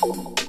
Bye.